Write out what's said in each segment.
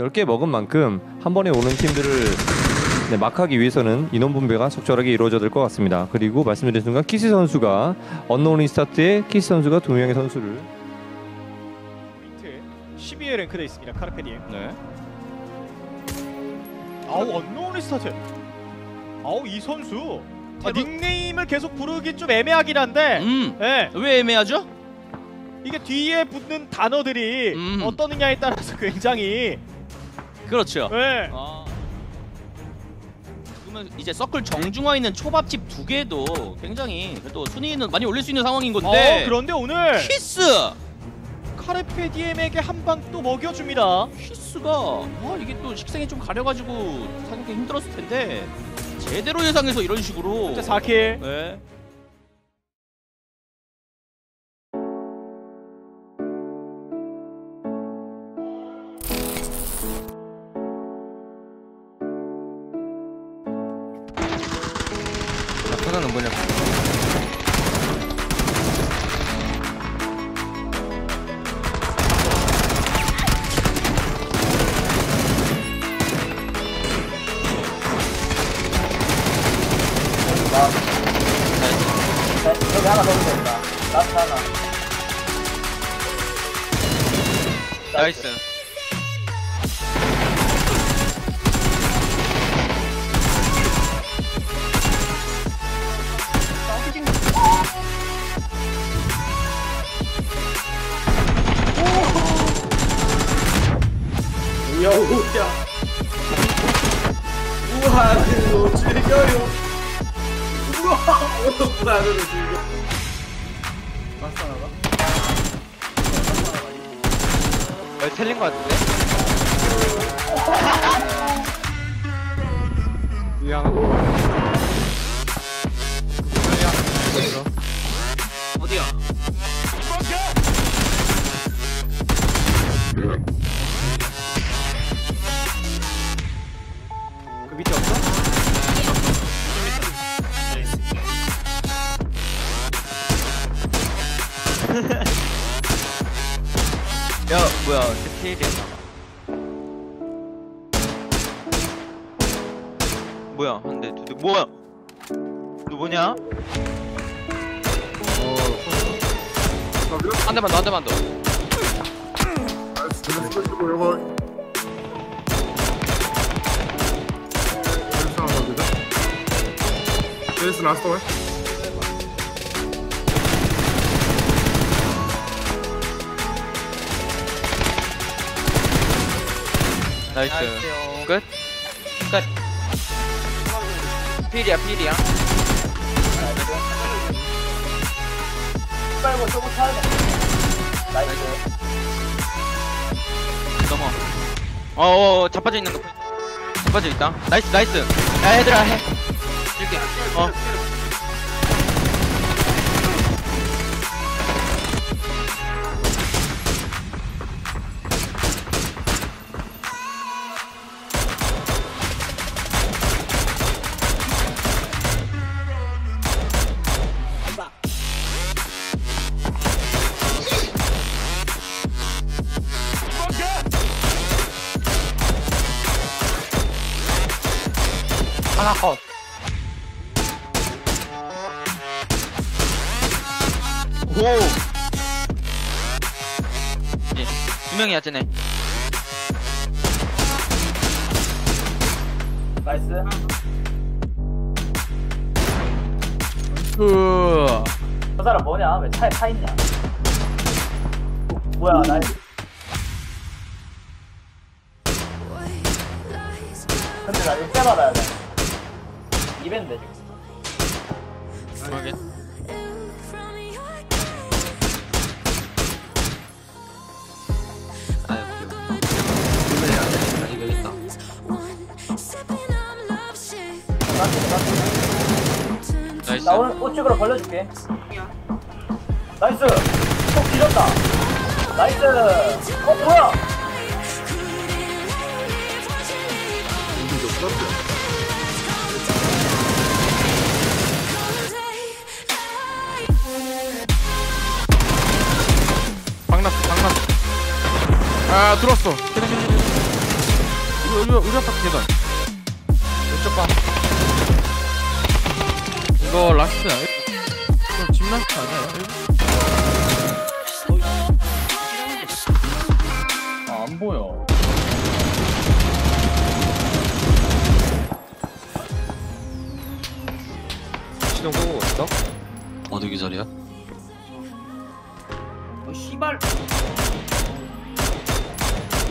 넓게 먹은 만큼 한 번에 오는 팀들을 네, 막기 위해서는 인원 분배가 적절하게 이루어져야 될 것 같습니다. 그리고 말씀드린 순간 키스 선수가 언노운 스타트에 키스 선수가 두 명의 선수를 포인트 12에 랭크돼 있습니다. 카르페디엠. 네. 아우 언노운 스타트. 아우 이 선수 아, 닉네임을 계속 부르기 좀 애매하긴 한데. 음. 예. 왜 애매하죠? 이게 뒤에 붙는 단어들이 음. 어떠느냐에 따라서 굉장히 그렇죠. 예. 아. 그러면 이제 서클 정중앙에 있는 초밥집 두 개도 굉장히 그래도 순위는 많이 올릴 수 있는 상황인 건데. 어, 그런데 오늘 키스. 카르페디엠에게 한 방 또 먹여줍니다. 키스가 아 이게 또 식생이 좀 가려가지고 사격이 힘들었을 텐데 제대로 예상해서 이런 식으로. 자 4 kill. 네. 나타나는 뭐냐? 여기. 나이스. 여우야. 우한으로 즐겨요. 우와, 우한으로 즐겨. 맞다 나가? 어, 틀린 것 같은데? 어디야? 그 밑에 없어? 야, 뭐야, 스틸이야. 뭐야, 한 대, 두 대, 뭐야? 너 뭐냐? 한 대만 더, 한 대만 더. Esse last one. 나이스. 끝? 끝. 필이야, 필이야. 빨고 조금 타야 돼. 나이스. 넘어. 어어, 자빠져 있는 거. 자빠져 있다. 나이스, 나이스. 야, 얘들아, 해. 이렇 오. 예, 두 명이야, 쟤네. 나이스. 그. 저 사람 뭐냐? 왜 차에 타 있냐? 뭐야, 나이스. 근데 나 육대 받아야 돼. 지금. 확인. 나이스. 나 오늘 우측으로 벌려줄게. 나이스. 속 길었다. 나이스. 어 뭐야? 박났어, 박났어. 아, 들었어. 우리 우리 아빠 계단. 왼쪽 봐. 이거 last야. 이거 집 last 아니야? 아, 안 보여. 시동 끄고 있어? 어느 기절이야? 어, 씨발.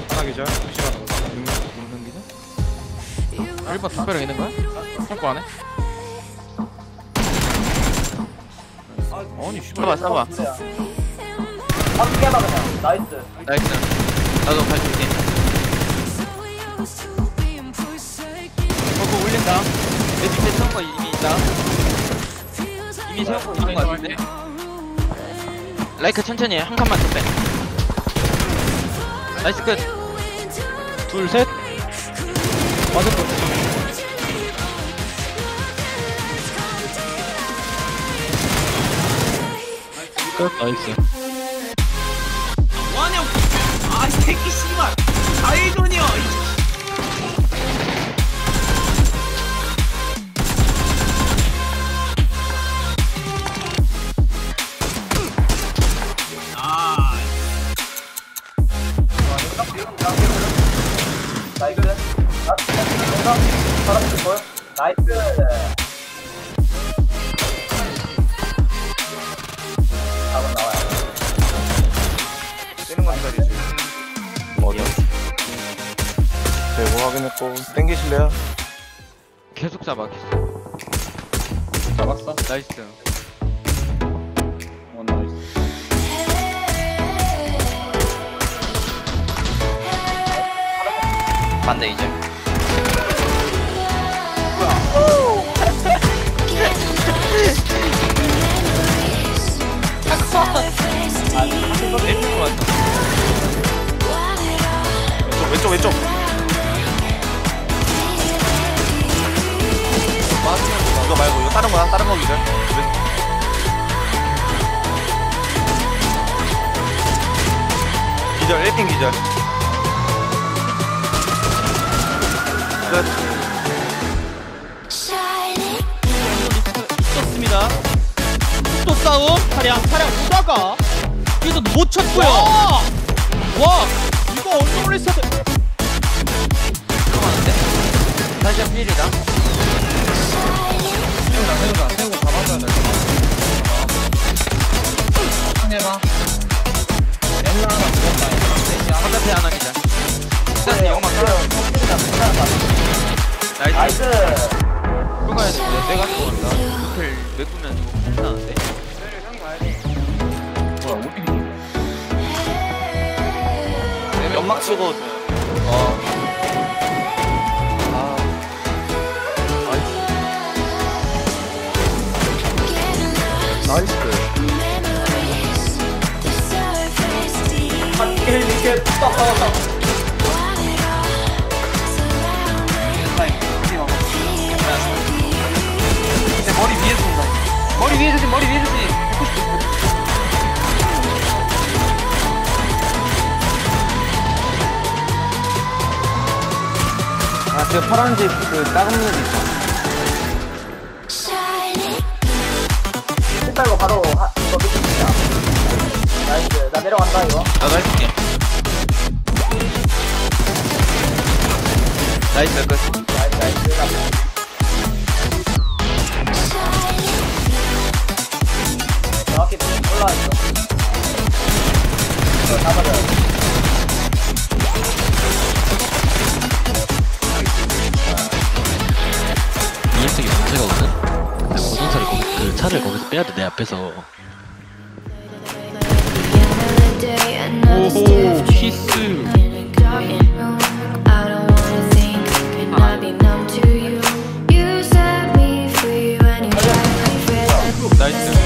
하나 기절. 시간 1번 담벼락 있는 거야? 창고 안에? 아니 씨발. 싸봐 싸봐. 한 개만 그냥. 나이스. 나이스. 나도 발길게. 버그 올린다. 내 밑에 세운 거 이미 있다. 이미 세운 거 있는 거 같은데. 라이크 천천히 해. 한 칸만 더 빼. 나이스 끝. 둘 셋. 나이스. 뭐하냐? 아, 이 새끼 씨발. 자의존이야. 아. 나이스. 나이스. 대고 확인했고 땡기실래요? 계속 잡아 계속. 잡았어? 나이스. 어, 나이스. 반대 이제. 왼쪽 왼쪽 왼쪽. 이거 말고 이거 다른 거야 다른 거 기절. 기절 1핑 기절. 끝. 있었습니다. 또 싸움. 차량 차량 오다가 뒤에서 못 쳤고요. 와 이거 언더블 스타트. 들어가는데? 다시 한 필이다. 메꾸면 이거 끝나는데. 뭐야, 어떻게 연막 치고. 머리 아, 저 파란색 그 작은 녀석 있어. 일단 이거 바로 하, 이거 있자. 나이스. 나 내려간다 이거. 나도 해줄게. 나이스 끝. 나이스 나이스. 나 정확히 올라와 있어. 이거 잡아줘야 차를 거기서 빼야 돼, 내 앞에서. 오호 키스. 나이스.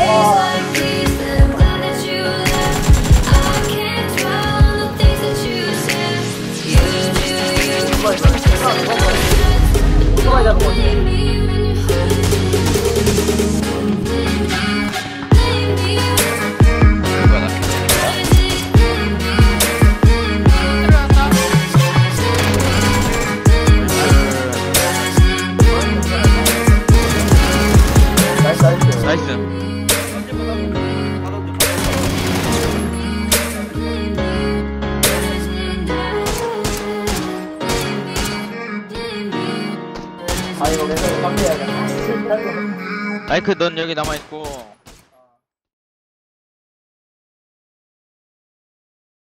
깜짝이야. 라이크 넌 여기 남아있고